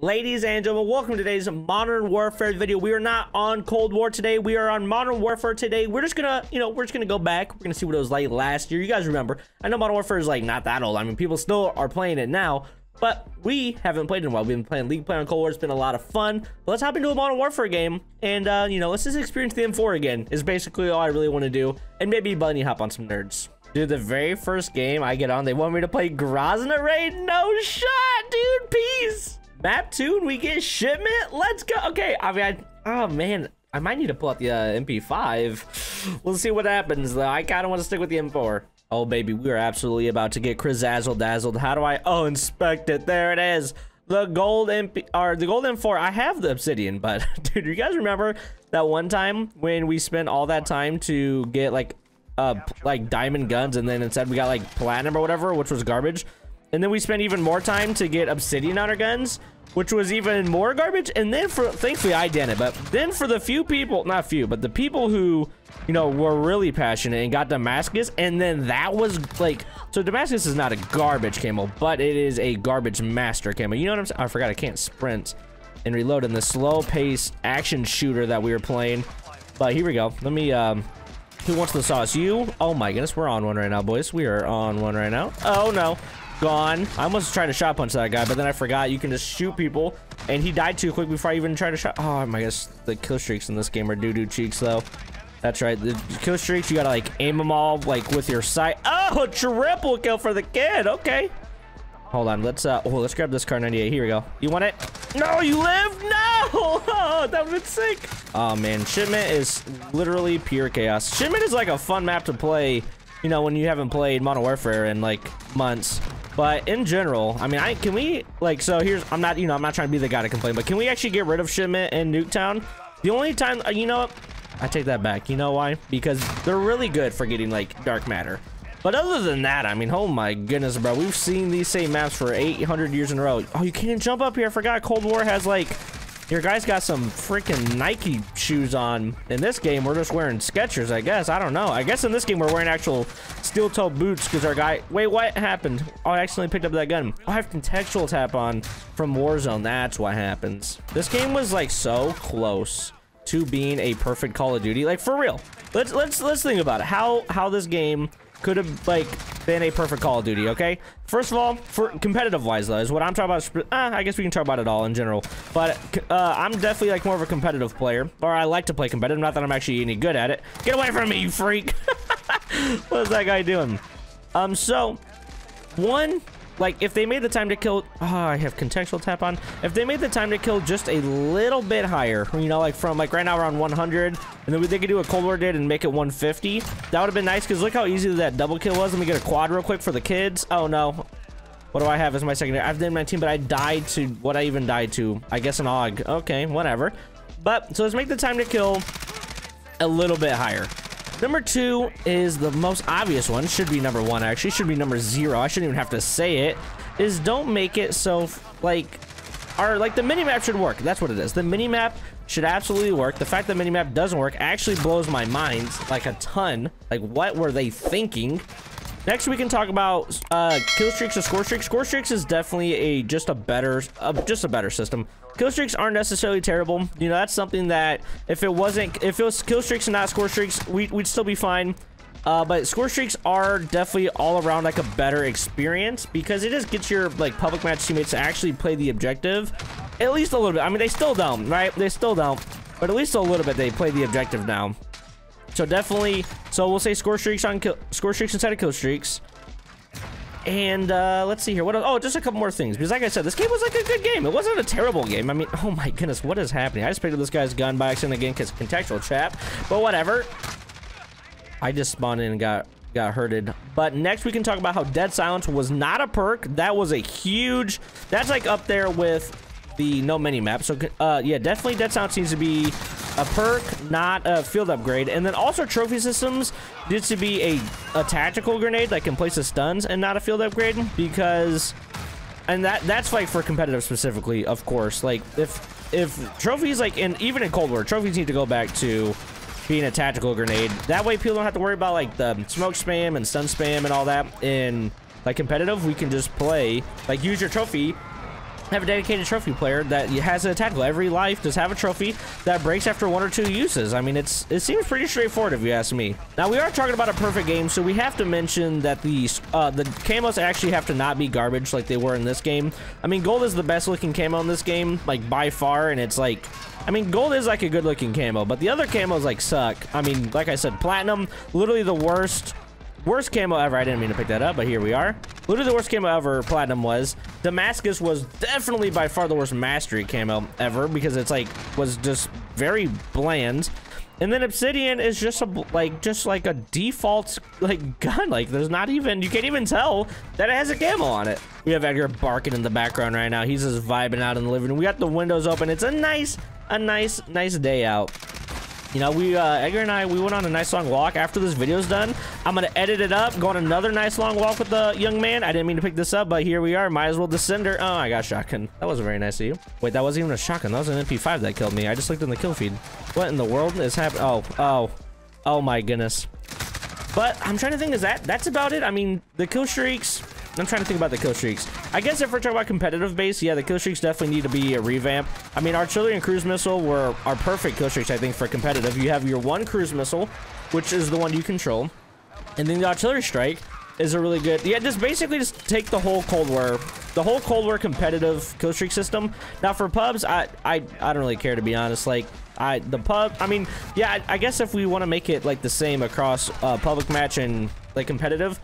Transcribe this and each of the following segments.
Ladies and gentlemen, welcome to today's Modern Warfare video. We are not on Cold War today. We are on Modern Warfare today. We're just gonna, you know, we're just gonna go back. We're gonna see what it was like last year. You guys remember. I know Modern Warfare is like not that old. I mean, people still are playing it now, but we haven't played in a while. We've been playing League Play on Cold War. It's been a lot of fun. But let's hop into a Modern Warfare game and, uh, you know, let's just experience the M4 again is basically all I really want to do. And maybe bunny hop on some nerds. Dude, the very first game I get on, they want me to play Grazna Raid? No shot, dude. Peace. Map 2 and we get shipment? Let's go. Okay, I mean, I, oh man, I might need to pull out the uh, MP5. We'll see what happens though. I kind of want to stick with the M4. Oh baby, we are absolutely about to get Crizazzle dazzled. How do I, oh, inspect it. There it is. The gold MP, or the gold M4, I have the obsidian, but dude, you guys remember that one time when we spent all that time to get like, uh, like diamond guns and then instead we got like platinum or whatever, which was garbage? And then we spent even more time to get obsidian on our guns, which was even more garbage. And then for, thankfully I did it, but then for the few people, not few, but the people who, you know, were really passionate and got Damascus, and then that was like, so Damascus is not a garbage camo, but it is a garbage master camo. You know what I'm saying? I forgot I can't sprint and reload in the slow paced action shooter that we were playing. But here we go. Let me, um, who wants the sauce? You? Oh my goodness, we're on one right now, boys. We are on one right now. Oh no gone. I almost tried to shot punch that guy, but then I forgot you can just shoot people, and he died too quick before I even tried to shot. Oh my gosh, the kill streaks in this game are doo doo cheeks though. That's right, the kill streaks you gotta like aim them all like with your sight. Oh, triple kill for the kid. Okay. Hold on, let's uh, oh, let's grab this Kar98. Here we go. You want it? No, you live? No! Oh, that would sick. Oh man, Shipment is literally pure chaos. Shipment is like a fun map to play, you know, when you haven't played Modern Warfare in like months. But in general, I mean, I can we like so here's I'm not you know I'm not trying to be the guy to complain, but can we actually get rid of shipment in Nuketown? The only time uh, you know what? I take that back. You know why? Because they're really good for getting like dark matter. But other than that, I mean, oh my goodness, bro. We've seen these same maps for 800 years in a row. Oh, you can't jump up here. I forgot Cold War has like your guy's got some freaking Nike shoes on. In this game, we're just wearing Skechers, I guess. I don't know. I guess in this game, we're wearing actual steel-toe boots because our guy... Wait, what happened? Oh, I accidentally picked up that gun. Oh, I have contextual tap on from Warzone. That's what happens. This game was, like, so close to being a perfect Call of Duty. Like, for real. Let's, let's, let's think about it. How, how this game could have like been a perfect Call of Duty, okay? First of all, for competitive wise though, is what I'm talking about. Uh, I guess we can talk about it all in general. But uh, I'm definitely like more of a competitive player, or I like to play competitive. Not that I'm actually any good at it. Get away from me, you freak! what is that guy doing? Um, so one like if they made the time to kill oh i have contextual tap on if they made the time to kill just a little bit higher you know like from like right now around 100 and then they could do a cold war did and make it 150 that would have been nice because look how easy that double kill was let me get a quad real quick for the kids oh no what do I have as my secondary? I've done my team, but I died to what I even died to. I guess an AUG. Okay, whatever. But, so let's make the time to kill a little bit higher. Number two is the most obvious one. Should be number one, actually. Should be number zero. I shouldn't even have to say it. Is don't make it so, like, our, like, the mini-map should work. That's what it is. The mini-map should absolutely work. The fact that mini-map doesn't work actually blows my mind, like, a ton. Like, what were they thinking? Next, we can talk about uh, kill streaks or score streaks. Score streaks is definitely a just a better, uh, just a better system. Kill streaks aren't necessarily terrible. You know, that's something that if it wasn't, if it was kill streaks and not score streaks, we, would still be fine. Uh, but score streaks are definitely all around like a better experience because it just gets your like public match teammates to actually play the objective at least a little bit. I mean, they still don't, right? They still don't, but at least a little bit they play the objective now. So definitely, so we'll say score streaks on kill, score streaks instead of kill streaks. And uh, let's see here. What? Oh, just a couple more things. Because like I said, this game was like a good game. It wasn't a terrible game. I mean, oh my goodness, what is happening? I just picked up this guy's gun by accident again because contextual tap. But whatever. I just spawned in and got got hurted. But next we can talk about how Dead Silence was not a perk. That was a huge. That's like up there with the no mini map. So uh, yeah, definitely Dead Silence needs to be a perk, not a field upgrade. And then also trophy systems needs to be a, a tactical grenade that can place the stuns and not a field upgrade because and that that's like for competitive specifically, of course. Like if if trophies like in even in Cold War, trophies need to go back to being a tactical grenade. That way people don't have to worry about like the smoke spam and stun spam and all that in like competitive. We can just play like use your trophy have a dedicated trophy player that has an attack. Every life does have a trophy that breaks after one or two uses. I mean, it's it seems pretty straightforward if you ask me. Now we are talking about a perfect game, so we have to mention that the uh, the camos actually have to not be garbage like they were in this game. I mean, gold is the best looking camo in this game, like by far, and it's like. I mean, gold is like a good looking camo, but the other camos like suck. I mean, like I said, platinum, literally the worst Worst camo ever. I didn't mean to pick that up, but here we are. Literally the worst camo ever Platinum was. Damascus was definitely by far the worst Mastery camo ever because it's like, was just very bland. And then Obsidian is just a, like, just like a default, like, gun. Like, there's not even, you can't even tell that it has a camo on it. We have Edgar barking in the background right now. He's just vibing out in the living room. We got the windows open. It's a nice, a nice, nice day out. You know, we, uh, Edgar and I, we went on a nice long walk. After this video's done, I'm gonna edit it up, go on another nice long walk with the young man. I didn't mean to pick this up, but here we are. Might as well descender. Oh, I got shotgun. That wasn't very nice of you. Wait, that wasn't even a shotgun. That was an MP5 that killed me. I just looked in the kill feed. What in the world is happening? Oh, oh, oh my goodness. But I'm trying to think, is that, that's about it? I mean, the kill streaks, I'm trying to think about the kill streaks. I guess if we're talking about competitive base, yeah, the kill streaks definitely need to be a revamp. I mean, artillery and cruise missile were are perfect kill streaks, I think, for competitive. You have your one cruise missile, which is the one you control, and then the artillery strike is a really good. Yeah, just basically just take the whole Cold War, the whole Cold War competitive kill streak system. Now for pubs, I I I don't really care to be honest. Like I the pub, I mean, yeah, I, I guess if we want to make it like the same across uh, public match and like competitive,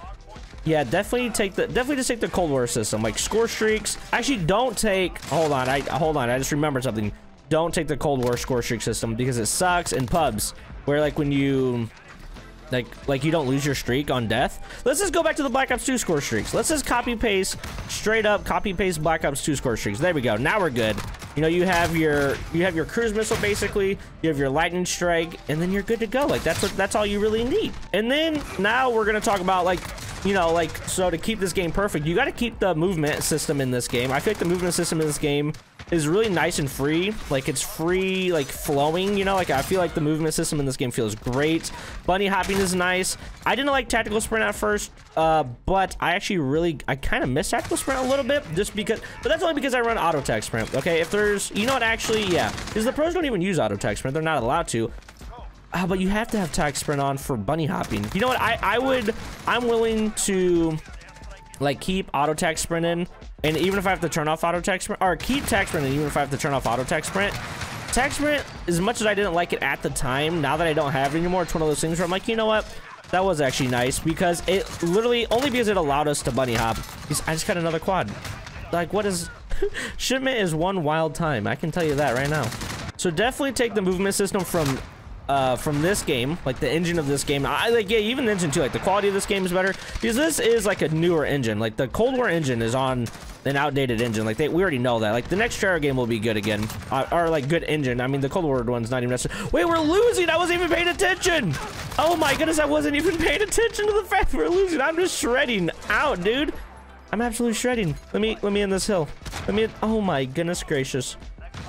yeah, definitely take the definitely just take the Cold War system, like score streaks. Actually, don't take. Hold on, I hold on. I just remembered something. Don't take the Cold War score streak system because it sucks in pubs where like when you like like you don't lose your streak on death. Let's just go back to the Black Ops 2 score streaks. Let's just copy paste straight up copy paste Black Ops 2 score streaks. There we go. Now we're good. You know, you have your you have your cruise missile basically, you have your lightning strike, and then you're good to go. Like that's what that's all you really need. And then now we're gonna talk about like you know, like, so to keep this game perfect, you got to keep the movement system in this game. I feel like the movement system in this game is really nice and free. Like, it's free, like, flowing, you know? Like, I feel like the movement system in this game feels great. Bunny hopping is nice. I didn't like tactical sprint at first, uh, but I actually really, I kind of miss tactical sprint a little bit, just because, but that's only because I run auto tac sprint, okay? If there's, you know what, actually, yeah, because the pros don't even use auto tac sprint. They're not allowed to. Oh, but you have to have tac sprint on for bunny hopping. You know what? I, I would, I'm willing to like keep auto tac sprint in. And even if I have to turn off auto tac sprint or keep tac sprint, even if I have to turn off auto tac sprint, tac sprint, as much as I didn't like it at the time, now that I don't have it anymore, it's one of those things where I'm like, you know what? That was actually nice because it literally only because it allowed us to bunny hop. I just got another quad. Like, what is shipment is one wild time. I can tell you that right now. So definitely take the movement system from uh, from this game, like the engine of this game. I like, yeah, even the engine too. Like the quality of this game is better because this is like a newer engine. Like the Cold War engine is on an outdated engine. Like they, we already know that. Like the next Treyarch game will be good again, uh, or like good engine. I mean, the Cold War one's not even necessary. Wait, we're losing. I wasn't even paying attention. Oh my goodness, I wasn't even paying attention to the fact we're losing. I'm just shredding out, dude. I'm absolutely shredding. Let me let me in this hill. Let me. In, oh my goodness gracious.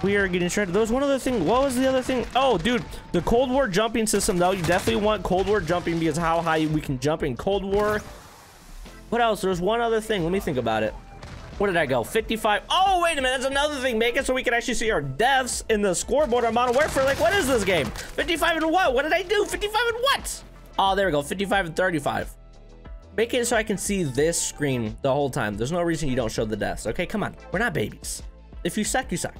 We are getting shredded. There was one other thing. What was the other thing? Oh, dude, the Cold War jumping system, though. You definitely want Cold War jumping because how high we can jump in Cold War. What else? There's one other thing. Let me think about it. Where did I go? 55. Oh, wait a minute. That's another thing. Make it so we can actually see our deaths in the scoreboard on Modern Warfare. Like, what is this game? 55 and what? What did I do? 55 and what? Oh, there we go. 55 and 35. Make it so I can see this screen the whole time. There's no reason you don't show the deaths. Okay, come on. We're not babies. If you suck, you suck.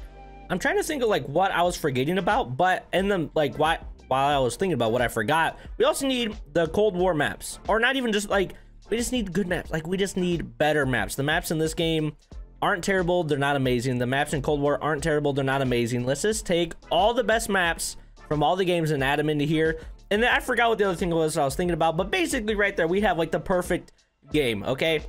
I'm trying to think of like what I was forgetting about, but and then like why while I was thinking about what I forgot, we also need the Cold War maps, or not even just like we just need good maps. Like we just need better maps. The maps in this game aren't terrible, they're not amazing. The maps in Cold War aren't terrible, they're not amazing. Let's just take all the best maps from all the games and add them into here. And then I forgot what the other thing was I was thinking about, but basically right there we have like the perfect game, okay?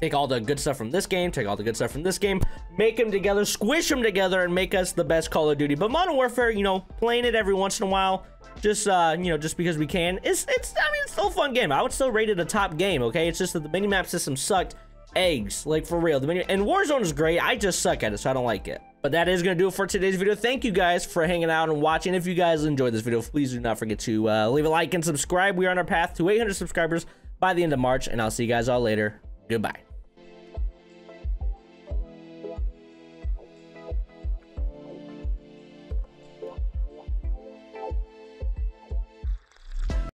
Take all the good stuff from this game, take all the good stuff from this game, make them together, squish them together, and make us the best Call of Duty. But Modern Warfare, you know, playing it every once in a while, just uh, you know, just because we can, it's it's. I mean, it's still a fun game. I would still rate it a top game. Okay, it's just that the minimap system sucked eggs, like for real. The mini and Warzone is great. I just suck at it, so I don't like it. But that is going to do it for today's video. Thank you guys for hanging out and watching. If you guys enjoyed this video, please do not forget to uh, leave a like and subscribe. We are on our path to 800 subscribers by the end of March, and I'll see you guys all later. Goodbye.